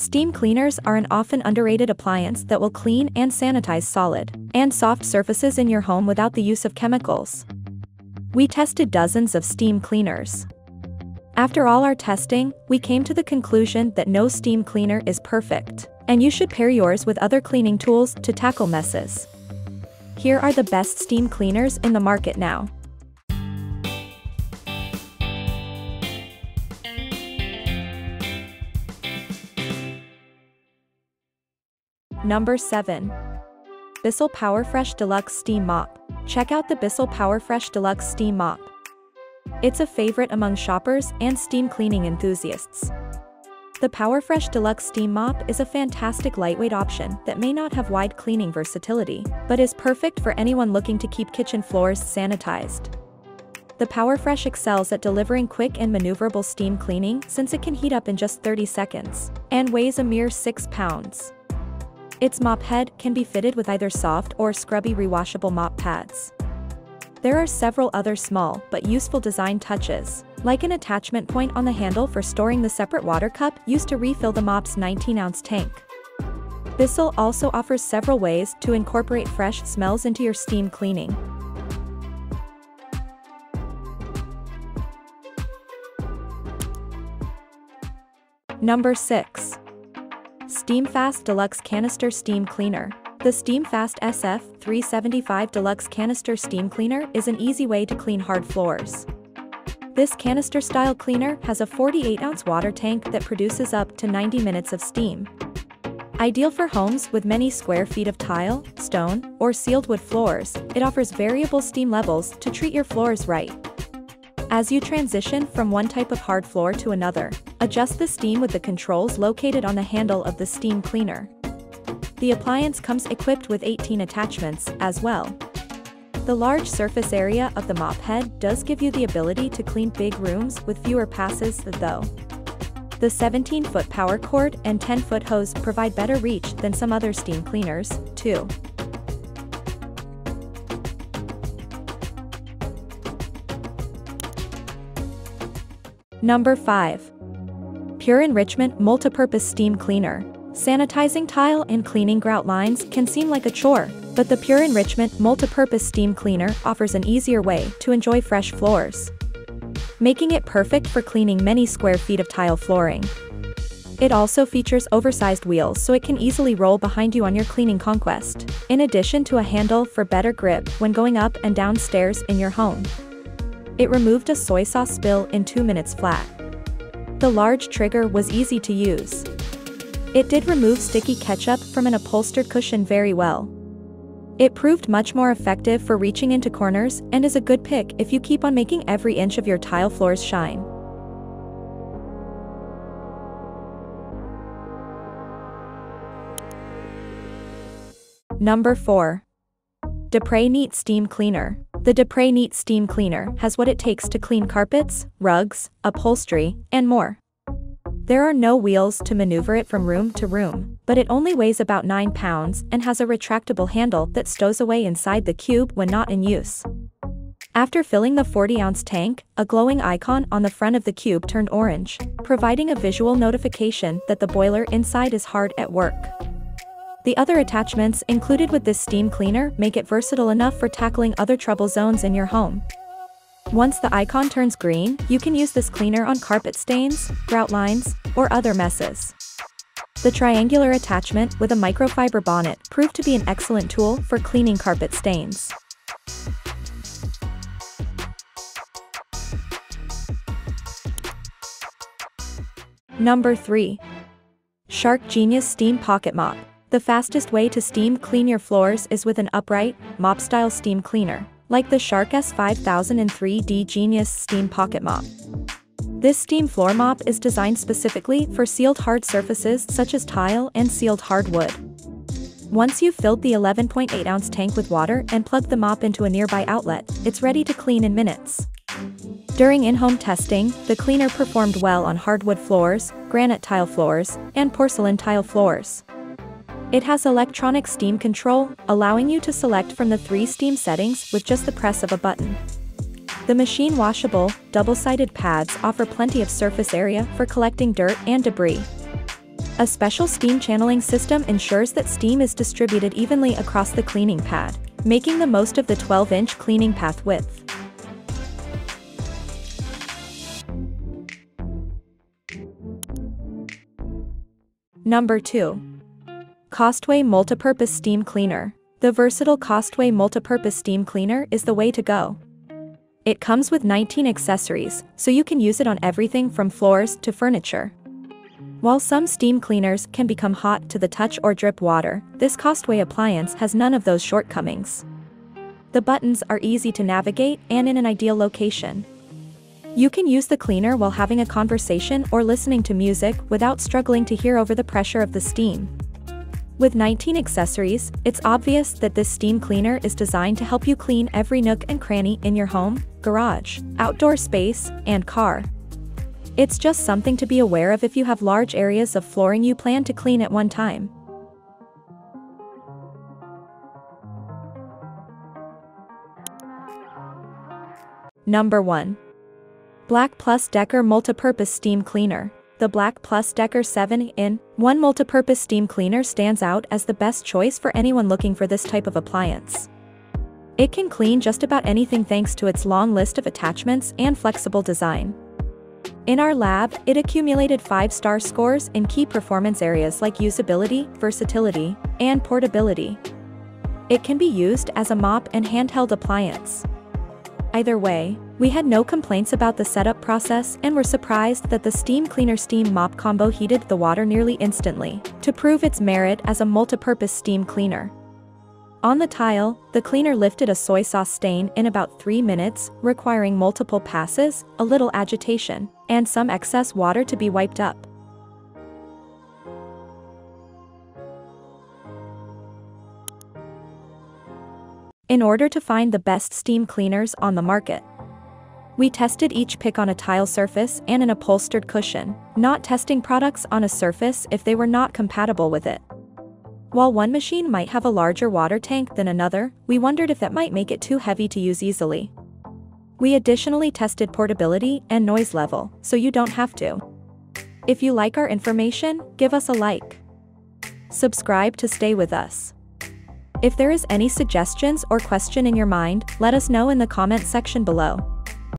Steam cleaners are an often underrated appliance that will clean and sanitize solid and soft surfaces in your home without the use of chemicals. We tested dozens of steam cleaners. After all our testing, we came to the conclusion that no steam cleaner is perfect, and you should pair yours with other cleaning tools to tackle messes. Here are the best steam cleaners in the market now. Number 7. Bissell PowerFresh Deluxe Steam Mop. Check out the Bissell PowerFresh Deluxe Steam Mop. It's a favorite among shoppers and steam cleaning enthusiasts. The PowerFresh Deluxe Steam Mop is a fantastic lightweight option that may not have wide cleaning versatility, but is perfect for anyone looking to keep kitchen floors sanitized. The PowerFresh excels at delivering quick and maneuverable steam cleaning since it can heat up in just 30 seconds, and weighs a mere 6 pounds. Its mop head can be fitted with either soft or scrubby rewashable mop pads. There are several other small but useful design touches, like an attachment point on the handle for storing the separate water cup used to refill the mop's 19-ounce tank. Bissell also offers several ways to incorporate fresh smells into your steam cleaning. Number 6. SteamFast Deluxe Canister Steam Cleaner. The SteamFast SF375 Deluxe Canister Steam Cleaner is an easy way to clean hard floors. This canister-style cleaner has a 48-ounce water tank that produces up to 90 minutes of steam. Ideal for homes with many square feet of tile, stone, or sealed wood floors, it offers variable steam levels to treat your floors right. As you transition from one type of hard floor to another, adjust the steam with the controls located on the handle of the steam cleaner. The appliance comes equipped with 18 attachments, as well. The large surface area of the mop head does give you the ability to clean big rooms with fewer passes though. The 17-foot power cord and 10-foot hose provide better reach than some other steam cleaners, too. Number 5. Pure Enrichment Multipurpose Steam Cleaner. Sanitizing tile and cleaning grout lines can seem like a chore, but the Pure Enrichment Multipurpose Steam Cleaner offers an easier way to enjoy fresh floors. Making it perfect for cleaning many square feet of tile flooring. It also features oversized wheels so it can easily roll behind you on your cleaning conquest, in addition to a handle for better grip when going up and down stairs in your home. It removed a soy sauce spill in 2 minutes flat. The large trigger was easy to use. It did remove sticky ketchup from an upholstered cushion very well. It proved much more effective for reaching into corners and is a good pick if you keep on making every inch of your tile floors shine. Number 4. Dupray Neat Steam Cleaner. The Dupray Neat Steam Cleaner has what it takes to clean carpets, rugs, upholstery, and more. There are no wheels to maneuver it from room to room, but it only weighs about 9 pounds and has a retractable handle that stows away inside the cube when not in use. After filling the 40-ounce tank, a glowing icon on the front of the cube turned orange, providing a visual notification that the boiler inside is hard at work. The other attachments included with this steam cleaner make it versatile enough for tackling other trouble zones in your home. Once the icon turns green, you can use this cleaner on carpet stains, grout lines, or other messes. The triangular attachment with a microfiber bonnet proved to be an excellent tool for cleaning carpet stains. Number 3. Shark Genius Steam Pocket Mop. The fastest way to steam clean your floors is with an upright, mop-style steam cleaner, like the Shark S5003D Genius Steam Pocket Mop. This steam floor mop is designed specifically for sealed hard surfaces such as tile and sealed hardwood. Once you've filled the 11.8 ounce tank with water and plugged the mop into a nearby outlet, it's ready to clean in minutes. During in-home testing, the cleaner performed well on hardwood floors, granite tile floors, and porcelain tile floors. It has electronic steam control, allowing you to select from the three steam settings with just the press of a button. The machine washable, double-sided pads offer plenty of surface area for collecting dirt and debris. A special steam channeling system ensures that steam is distributed evenly across the cleaning pad, making the most of the 12-inch cleaning path width. Number 2. Costway Multipurpose Steam Cleaner. The versatile Costway Multipurpose Steam Cleaner is the way to go. It comes with 19 accessories, so you can use it on everything from floors to furniture. While some steam cleaners can become hot to the touch or drip water, this Costway appliance has none of those shortcomings. The buttons are easy to navigate and in an ideal location. You can use the cleaner while having a conversation or listening to music without struggling to hear over the pressure of the steam. With 19 accessories, it's obvious that this steam cleaner is designed to help you clean every nook and cranny in your home, garage, outdoor space, and car. It's just something to be aware of if you have large areas of flooring you plan to clean at one time. Number 1. Black Plus Decker Multipurpose Steam Cleaner. The Black Plus Decker 7-in-1 multipurpose steam cleaner stands out as the best choice for anyone looking for this type of appliance. It can clean just about anything thanks to its long list of attachments and flexible design. In our lab, it accumulated 5-star scores in key performance areas like usability, versatility, and portability. It can be used as a mop and handheld appliance. Either way, we had no complaints about the setup process and were surprised that the steam cleaner steam mop combo heated the water nearly instantly, to prove its merit as a multi-purpose steam cleaner. On the tile, the cleaner lifted a soy sauce stain in about 3 minutes, requiring multiple passes, a little agitation, and some excess water to be wiped up. In order to find the best steam cleaners on the market. We tested each pick on a tile surface and an upholstered cushion, not testing products on a surface if they were not compatible with it. While one machine might have a larger water tank than another, we wondered if that might make it too heavy to use easily. We additionally tested portability and noise level, so you don't have to. If you like our information, give us a like. Subscribe to stay with us. If there is any suggestions or question in your mind, let us know in the comment section below.